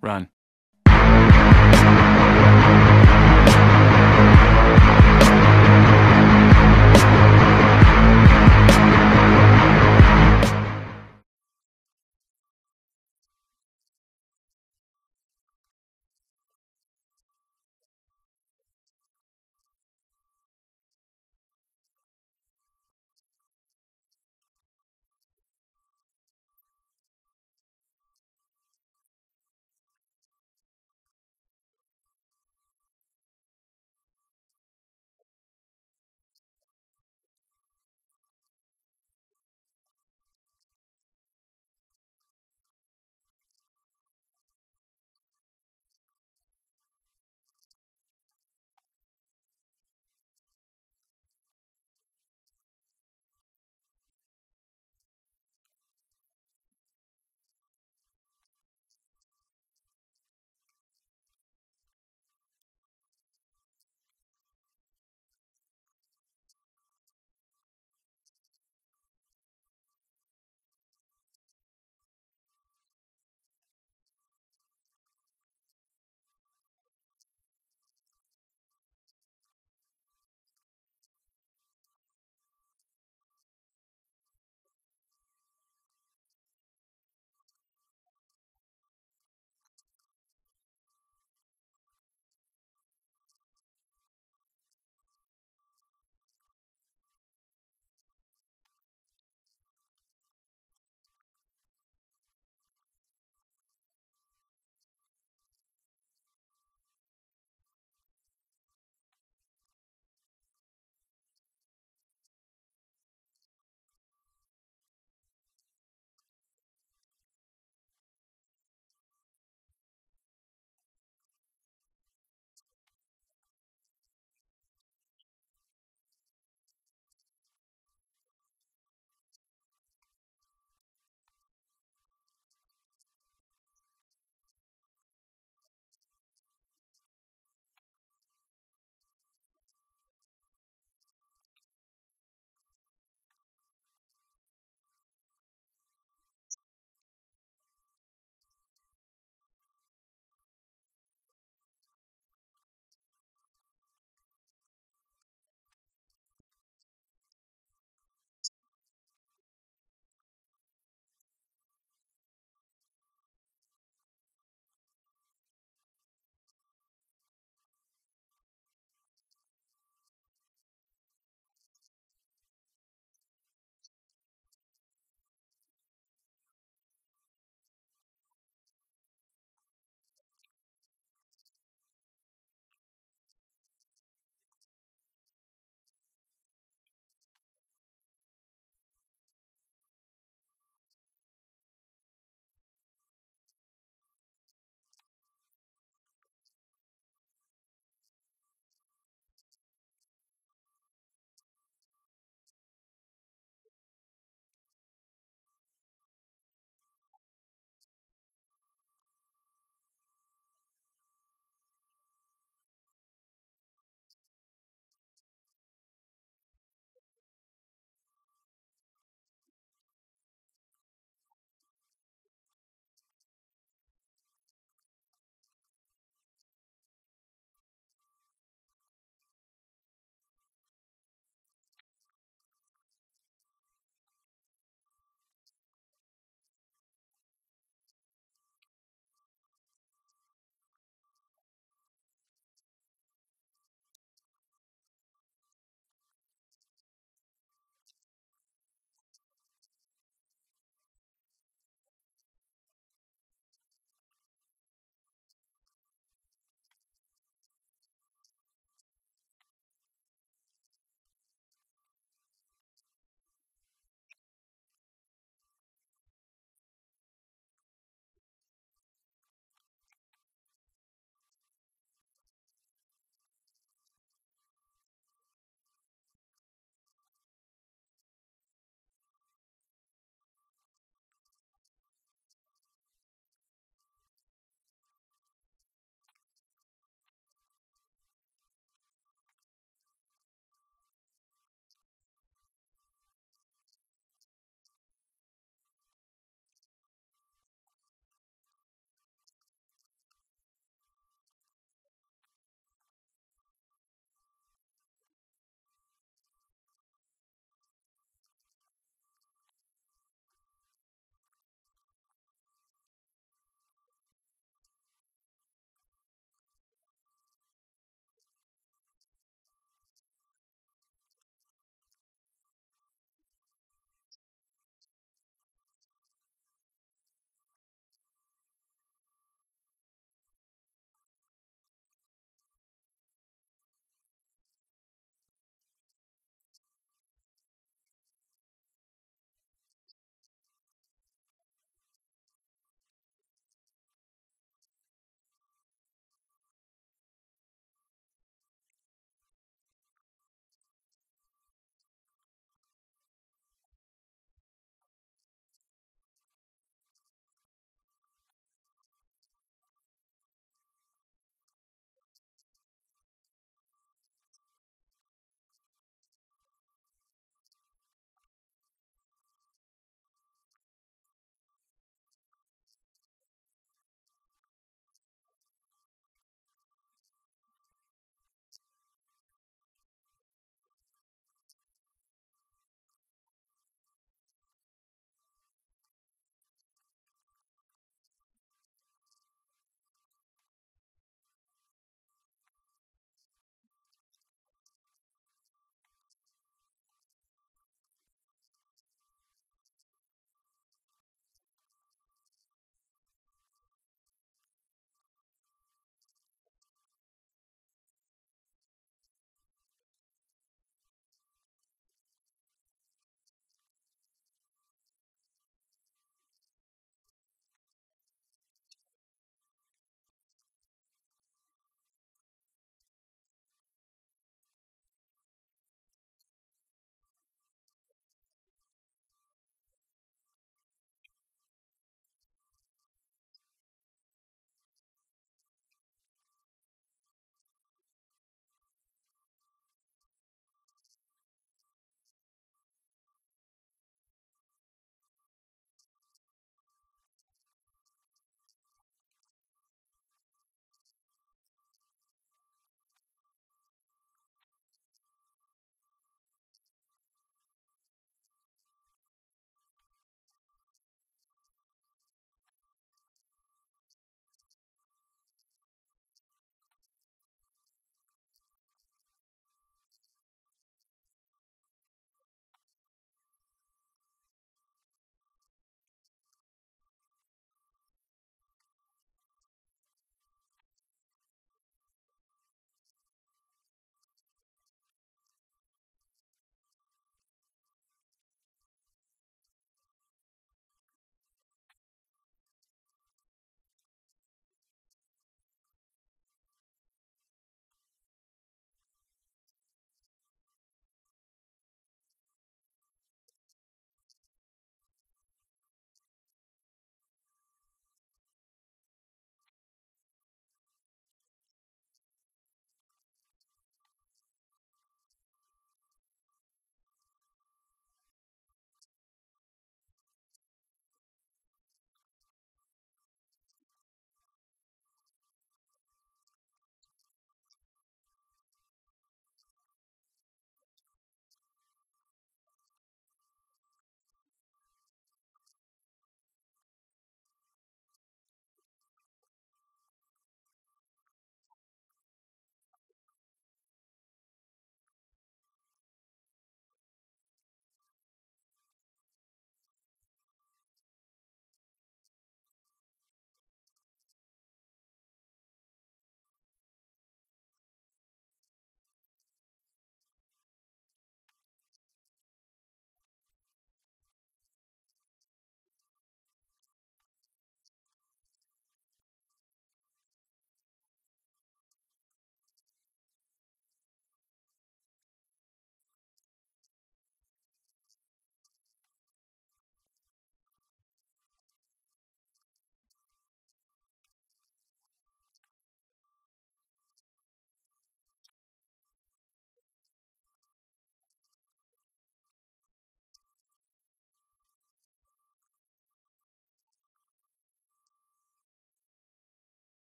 Run.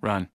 Run.